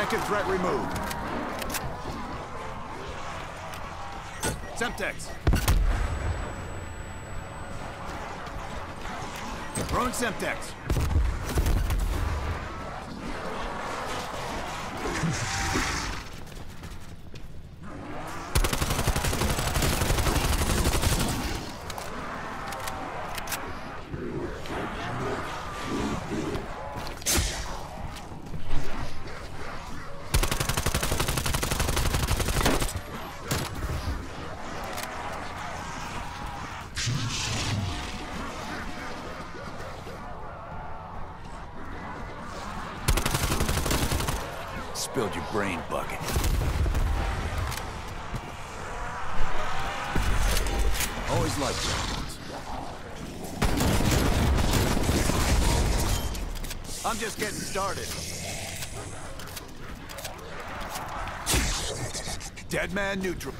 Effective threat removed. Semtex. Throwing Semtex. Spilled your brain bucket. Always liked that. I'm just getting started. Dead man neutral.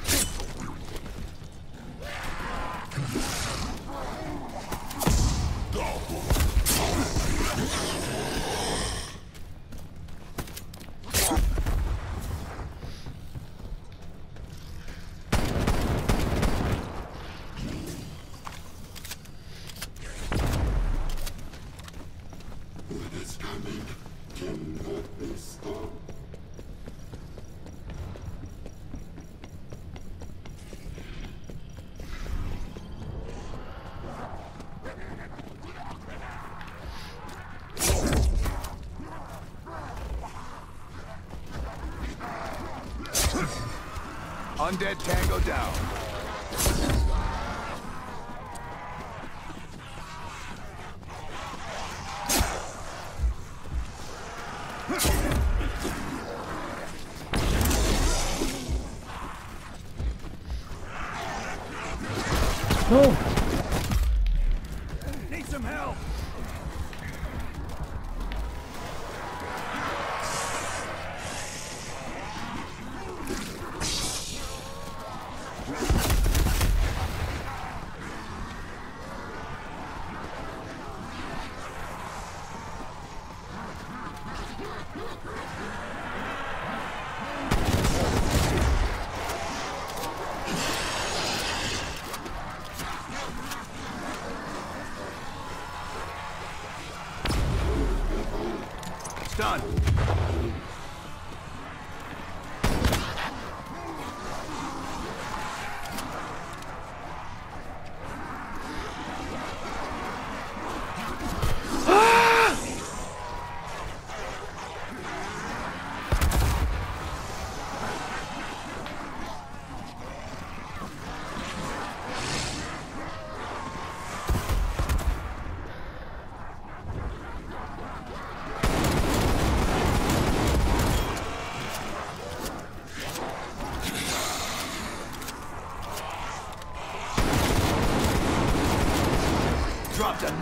Undead Tango down.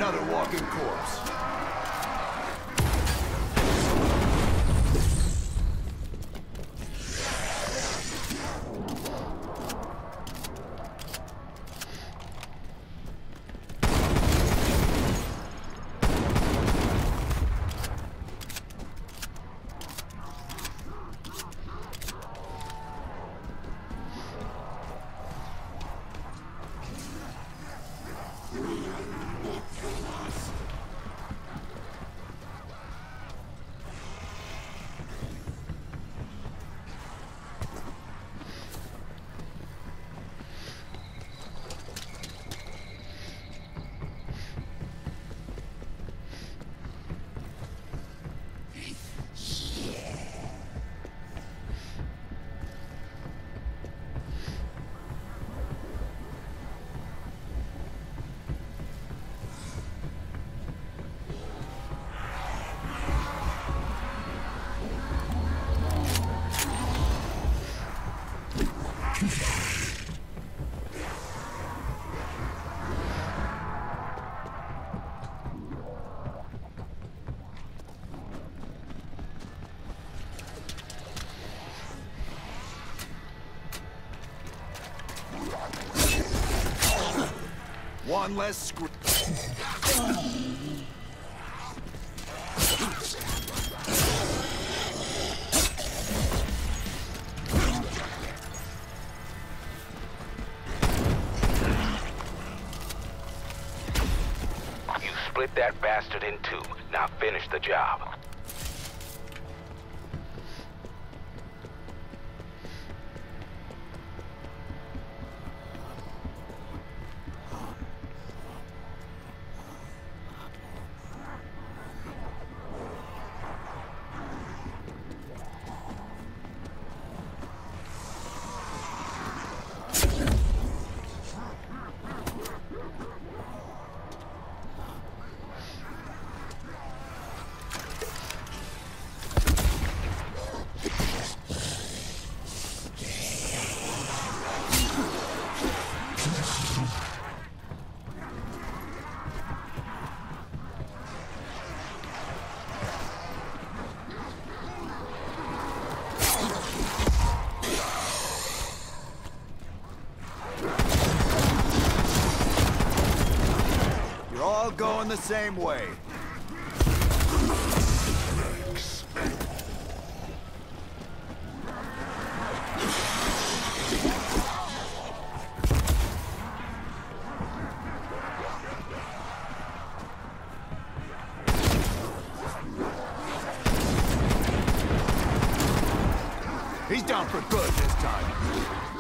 Another walking One less screw. You split that bastard in two. Now finish the job. The same way. He's down for good this time.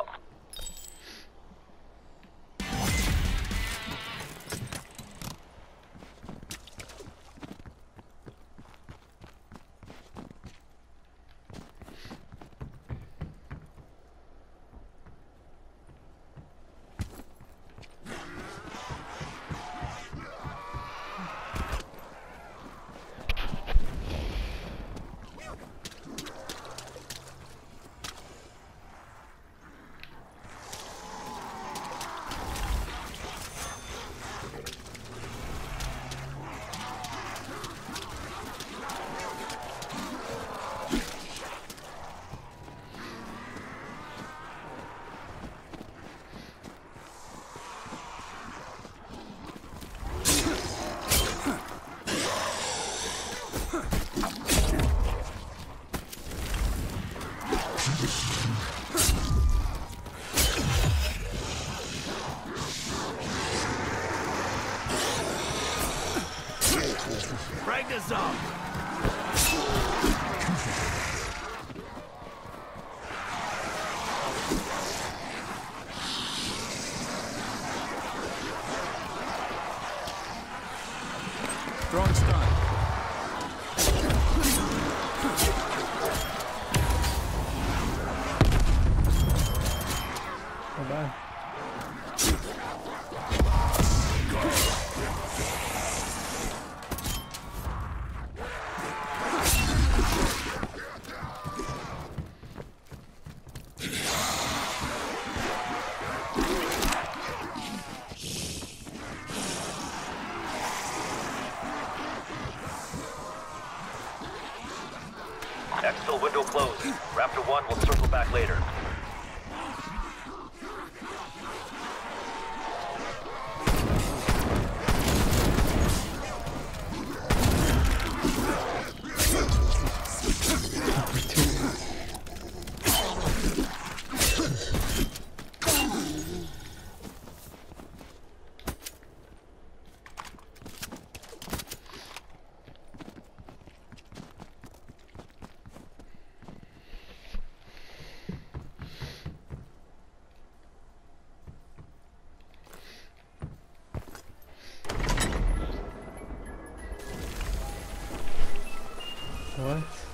Out. Throwing stun. Alright.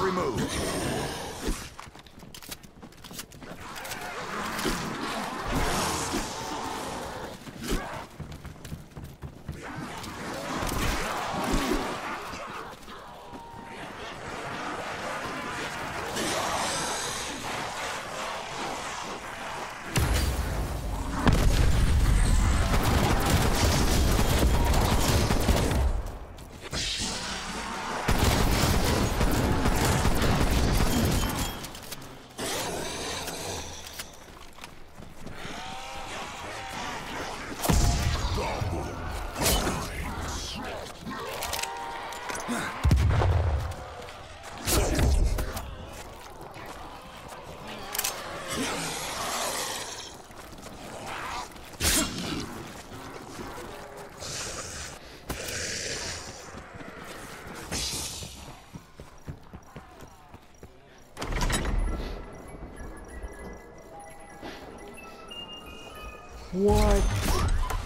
every move.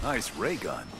Nice ray gun.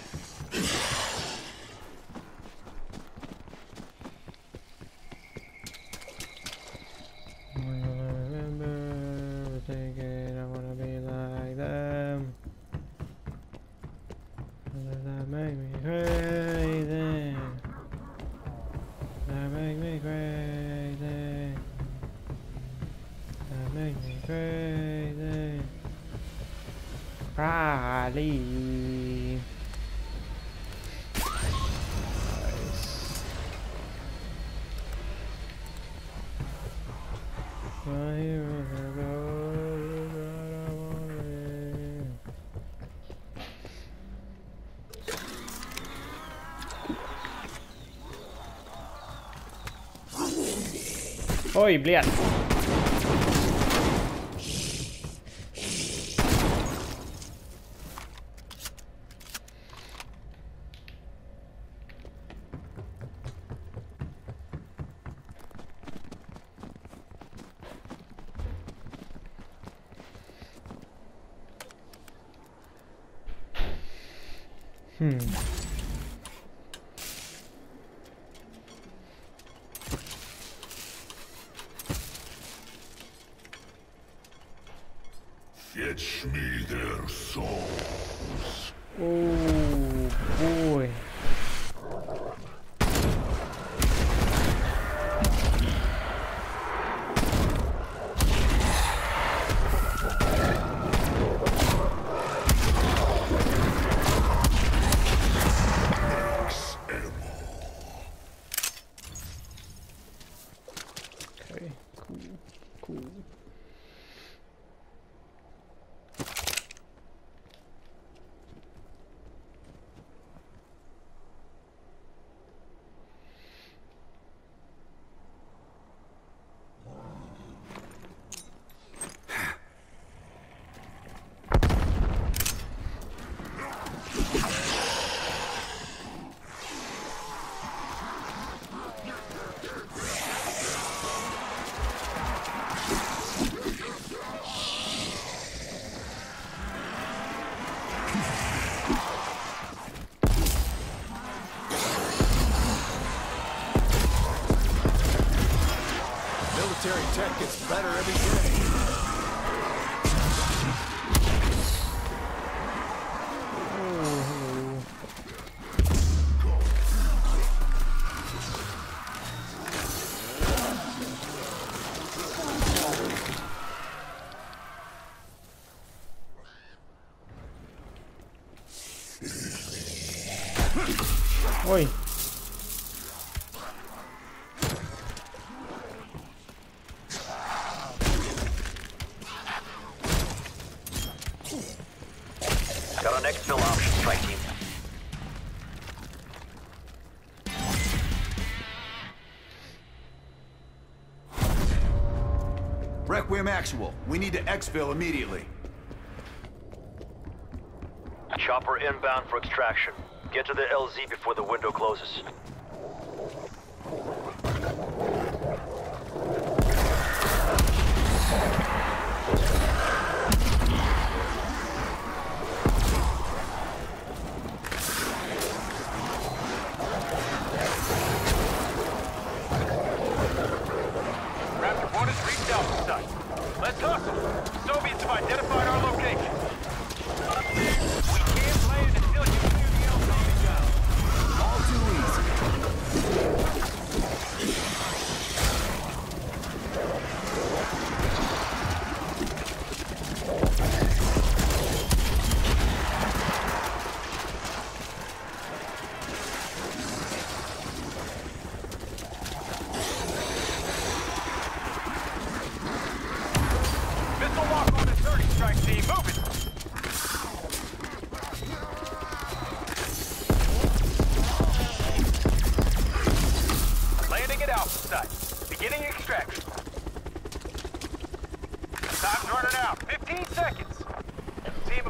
Oi, блядь. Fetch me their souls. Oh boy. Tech gets better every day. Requiem Actual. We need to exfil immediately. Chopper inbound for extraction. Get to the LZ before the window closes.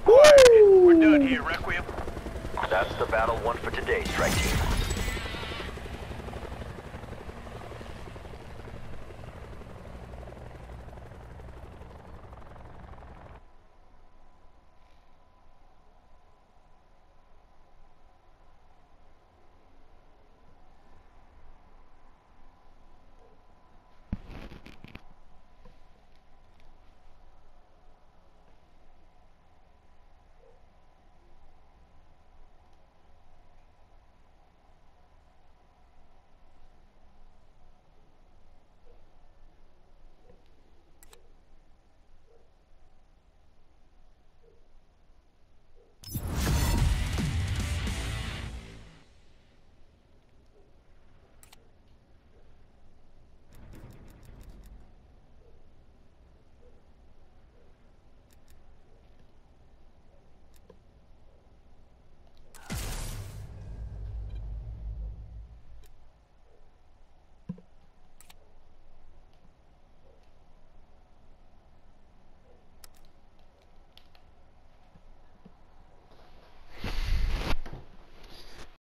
Acquired. We're done here, Requiem. That's the battle won for today, strike team.